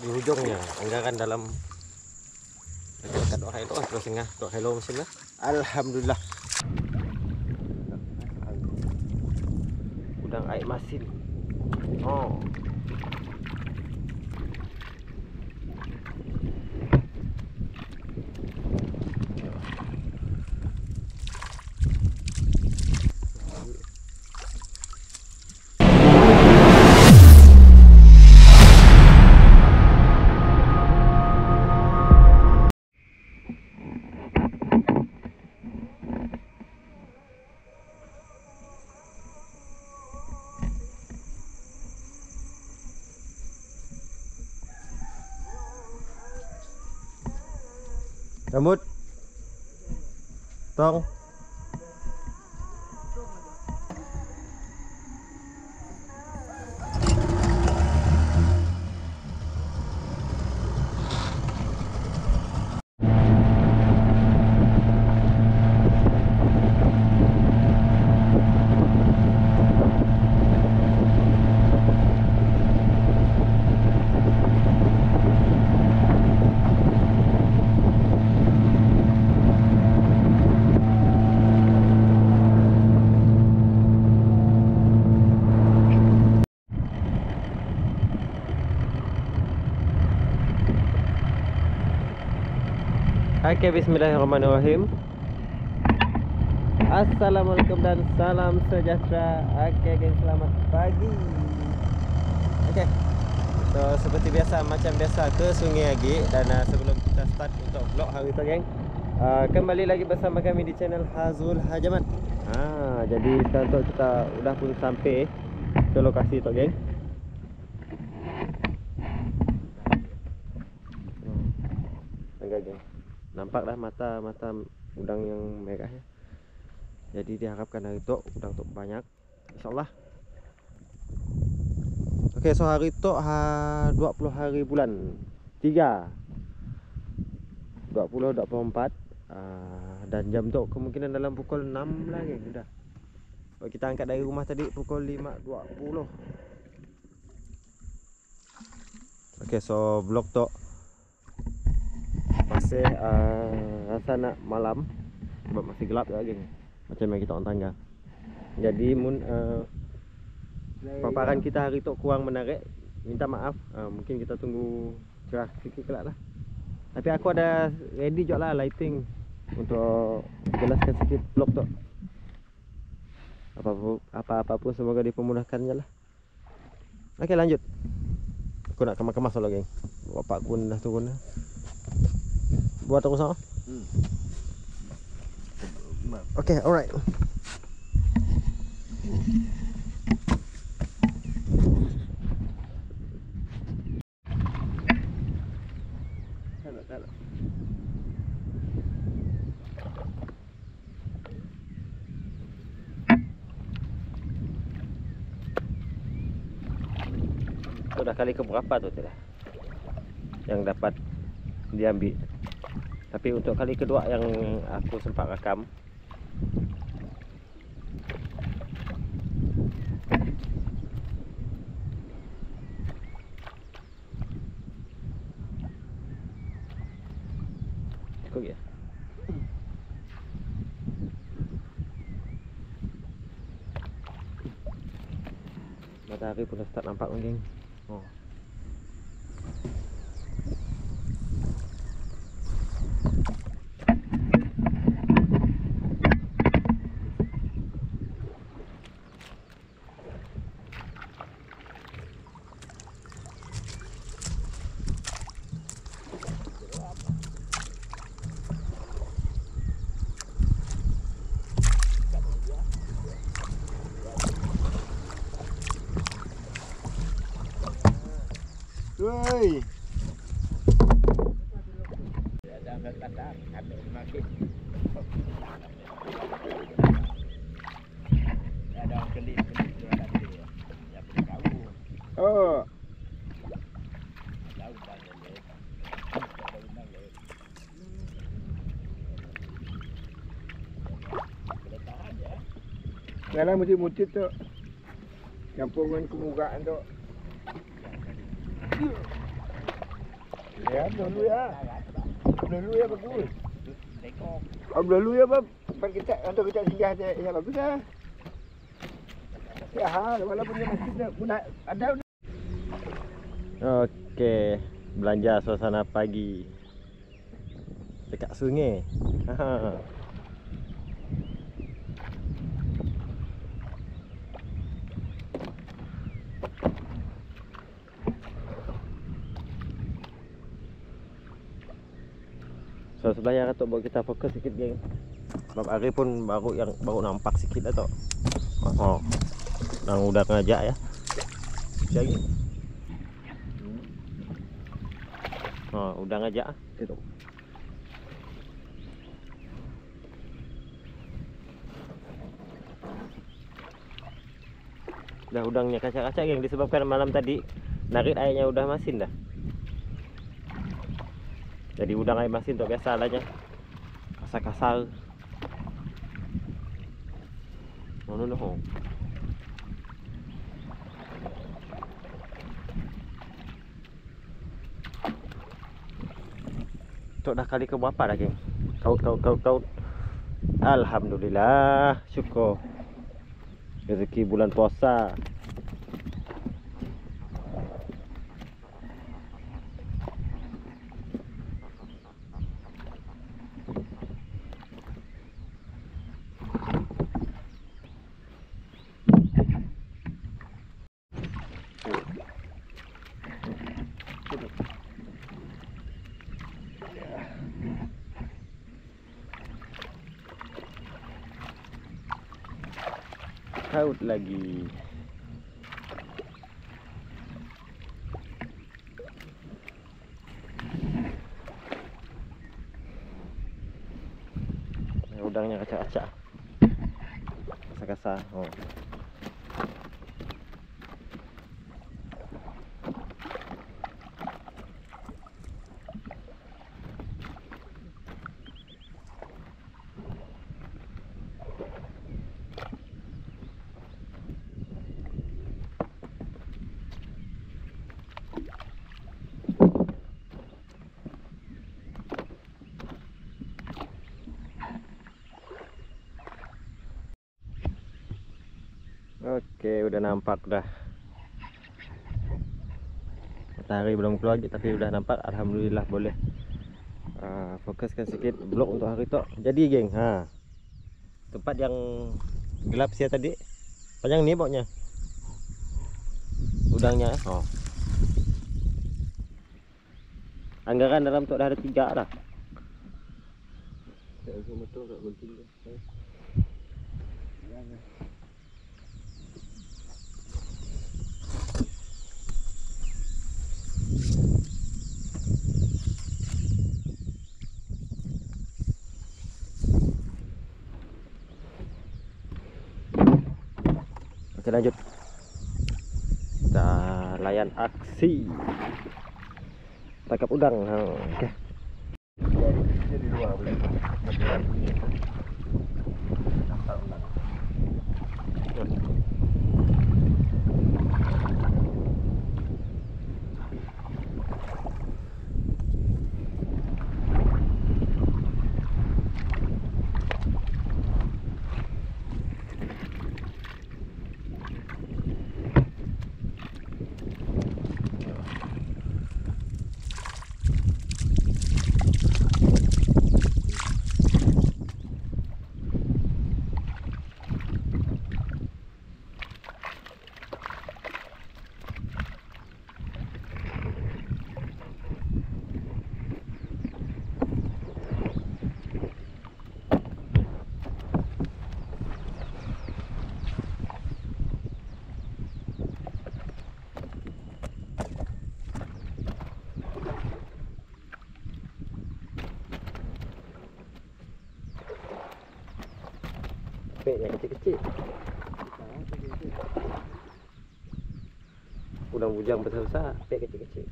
di hujungnya anggaran dalam dekat dok hello terus tengah dok hello mesin lah. Alhamdulillah. Udang air masin. Oh Rambut Tong Okey, bismillahirrahmanirrahim. Assalamualaikum dan salam sejahtera. Okey, geng, selamat pagi. Okey. So, seperti biasa, macam biasa ke Sungai Agi dan uh, sebelum kita start untuk vlog hari tu, geng. Uh, kembali lagi bersama kami di channel Hazul Hajaman. Ha, jadi sekarang tu kita sudah pun sampai ke lokasi tu, geng. Hmm. Agak, geng. Nampak dah mata mata udang yang merah ya. Jadi diharapkan hari tu udang tu banyak. InsyaAllah. Okey, so hari tu ha 20 hari bulan 3. 20 24 uh, dan jam tu kemungkinan dalam pukul 6 lagi sudah. Kalau kita angkat dari rumah tadi pukul 5.20. Okey, so vlog tu masih uh, rasa nak malam sebab masih gelap lagi macam yang kita orang tangga. Jadi mun uh, paparan kita hari tu kurang menarik. Minta maaf. Uh, mungkin kita tunggu cerah sikit kelak lah. Tapi aku ada ready juga lah lighting untuk jelaskan sikit vlog tu apa-apa pun semoga dipermudahkan lah. Ok lanjut. Aku nak kemas-kemas dulu geng. Bapak pun dah turun dah buat aku sama? Hmm. Okay, alright. Sudah kali ke berapa tu tidak? Yang dapat diambil tapi untuk kali kedua yang aku sempat rakam Matahari pun dah start nampak mungkin Oh. Kalau mesti-mesti tu Campungan kemukaan tu. Ya, dulu ya. Dulu ya bagus. Oh, dulu ya, Bab. Kita, untuk kita singgah dia, ya bagus lah. Ya, ha, walaupun dia masih pun ada Okey, belanja suasana pagi dekat sungai. Ha. So sebenarnya tu buat kita fokus sikit geng. Sebab hari pun baru yang baru nampak sikit dah tu. Oh. Dan udah ngajak ya. Lagi. Oh, udah ngajak ah. Itu. Dah udangnya kacak-kacak yang disebabkan malam tadi narik airnya udah masin dah. Jadi udang air masin tu biasa lahnya. Kasar-kasar. No no no. Tok dah kali ke berapa dah geng? Kaut kaut kaut kaut. Alhamdulillah, syukur. Rezeki bulan puasa. Lagi. Okey, udah nampak dah. Matahari belum keluar lagi tapi udah nampak alhamdulillah boleh. Uh, fokuskan sikit blok untuk hari tu. Jadi geng, ha. Tempat yang gelap sia tadi. Panjang ni boknya. Udangnya, oh. Anggaran dalam tu dah ada tiga dah. Tak tak penting dah. Okey lanjut. Kita layan aksi. Tangkap udang. Ha, okey. Dia di luar boleh. Macam bunyi. Nampak ulang. Pek yang kecil-kecil. Udang bujang besar-besar, pek kecil-kecil.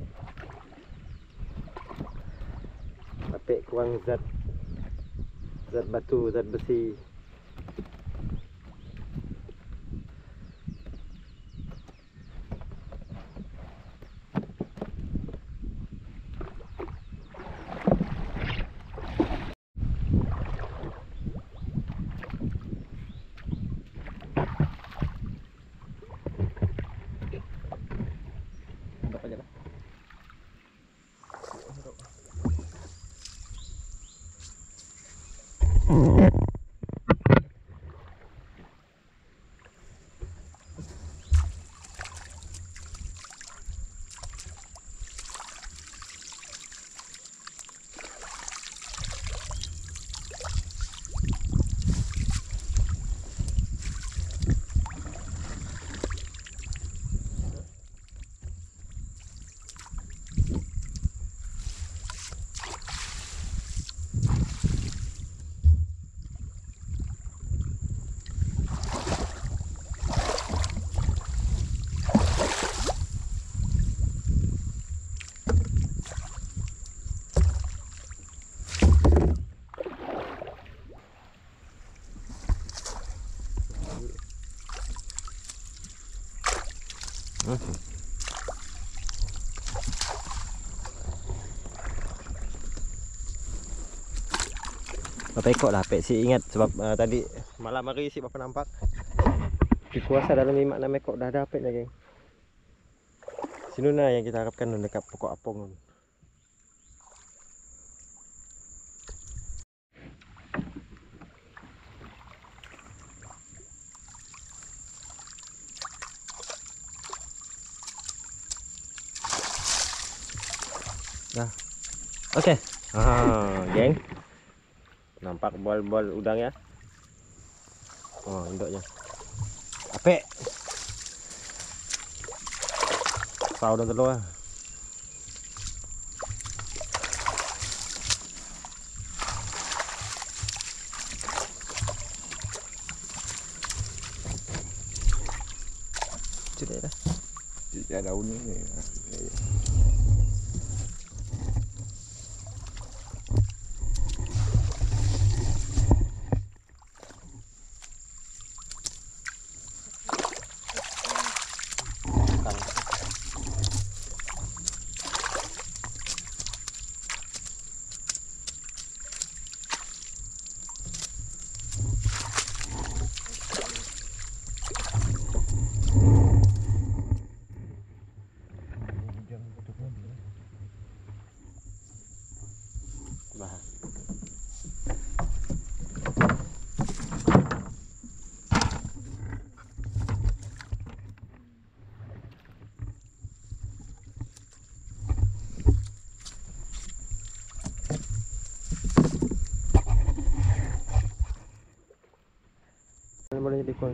Pek kurang zat zat batu, zat besi. Ikut lah Pek si ingat sebab uh, tadi malam hari si Bapak nampak. Di kuasa dalam lima enam ekor dah ada Pek Sini lah yang kita harapkan dekat pokok apung tu Dah Okey Ah, geng Nampak bol-bol udang ya. Oh, induknya. Apek. Pau dan telur. Cuba dah. Ya daun ni.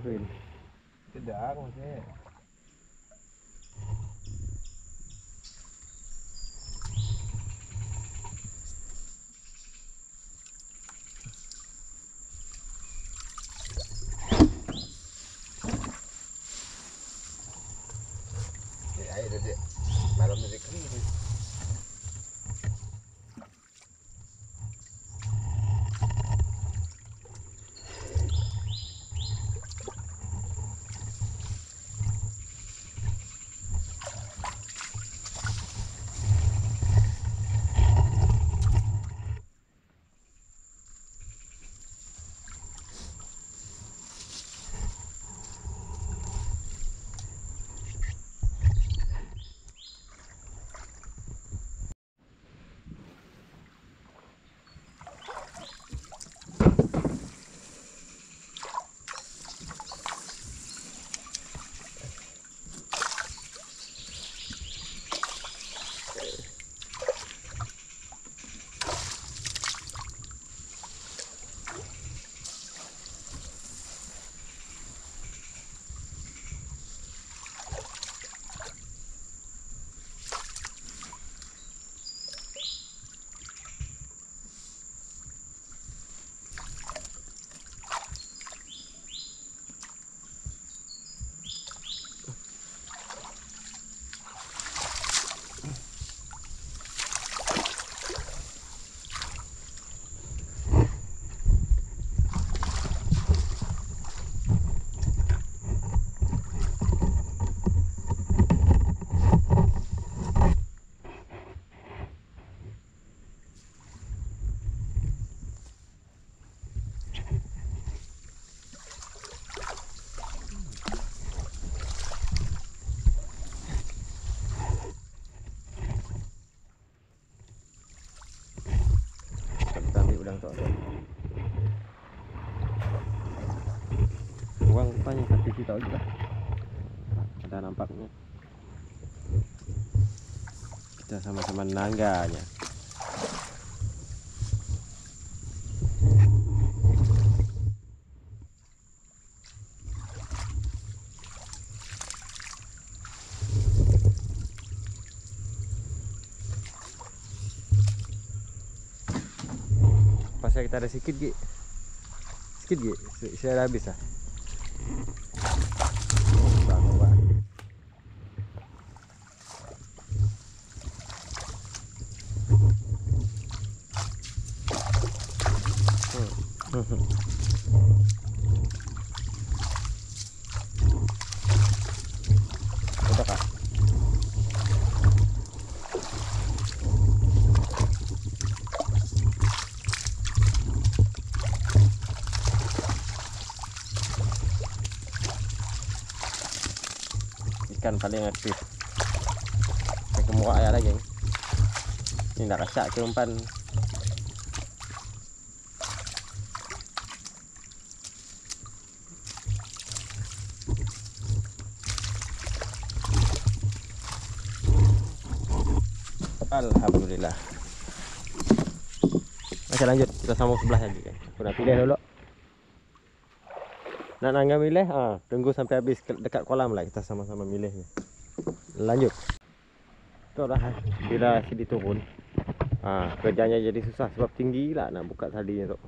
Kuang Sedang maksudnya. Rupanya tapi tidak lagi lah ada nampaknya. Kita sama-sama nangganya pasal kita ada sikit gig sikit gig Se- saya dah habis lah Tak nampak. Hmm. Hmm. Udah kak? Ikan paling aktif Saya kemuak ayah lagi Ini nak kacak ke umpan? Alhamdulillah. Macam lanjut Kita sambung sebelah lagi kan? Aku nak pilih dulu Nak nangga milih? Ha, Tunggu sampai habis dekat kolam lah Kita sama-sama milihnya. Lanjut. Tahu dah Bila sini turun ha, Kerjanya jadi susah Sebab tinggi lah nak buka talinya tu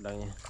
acak-acak udangnya.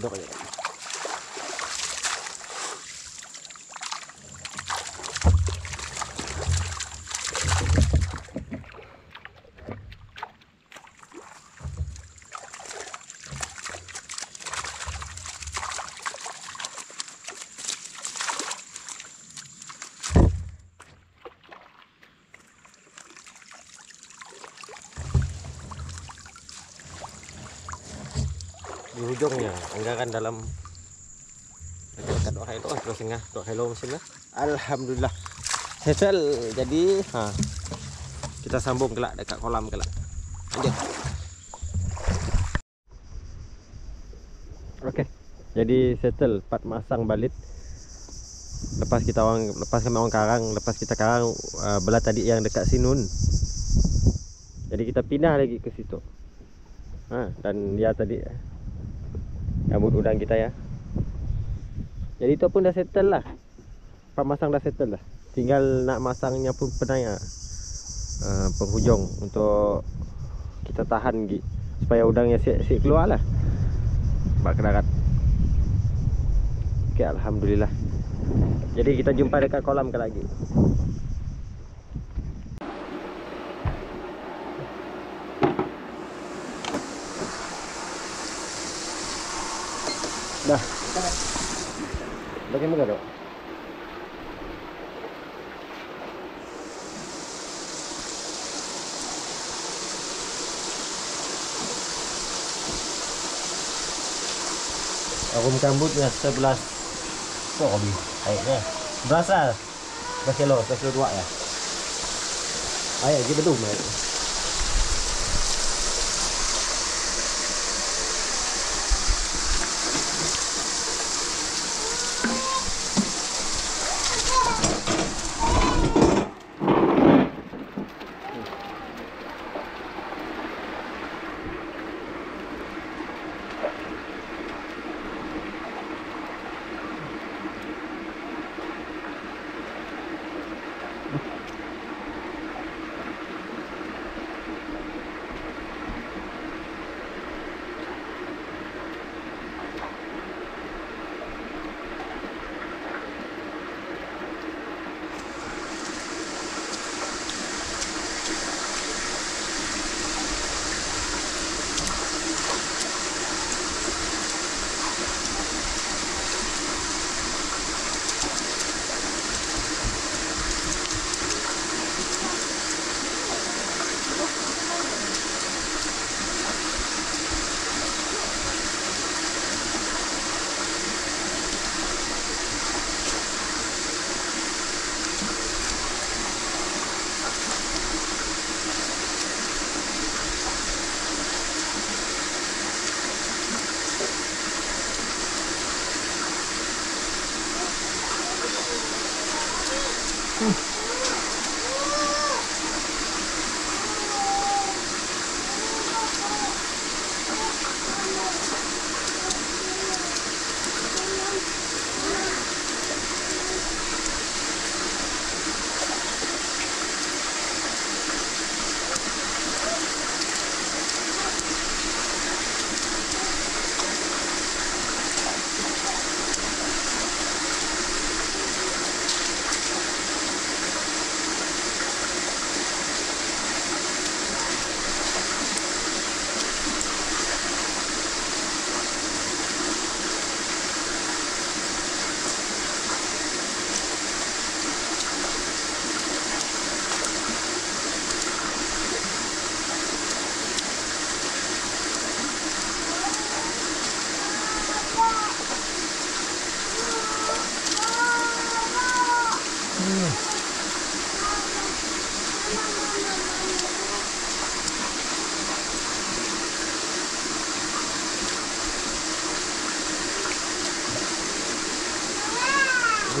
どこで？Hujungnya anggaran dalam dekat dua kilo dua setengah dua kilo mesin lah alhamdulillah settle jadi ha kita sambung kelak dekat kolam kelak lanjut Okey. Jadi settle part masang balit. Lepas kita orang lepas kami orang karang, lepas kita karang uh, belah tadi yang dekat sinun. Jadi kita pindah lagi ke situ. Ha, dan dia tadi rambut udang kita ya. Jadi itu pun dah settle lah. Part masang dah settle lah. Tinggal nak masangnya pun penaya. Uh, penghujung untuk kita tahan gi supaya udangnya siap-siap keluar lah. Bak kedarat. Okey alhamdulillah. Jadi kita jumpa dekat kolam ke lagi. Dah. Bagaimana dok? Arum rambutnya 11 Kok hobi Airnya Berasa 11 kilo 11 kilo 2 ya. Air je betul air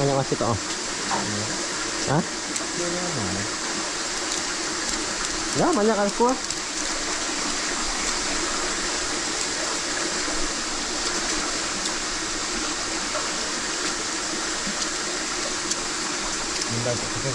Banyak masih tak? Hah? Ya banyak aku lah. Minta kita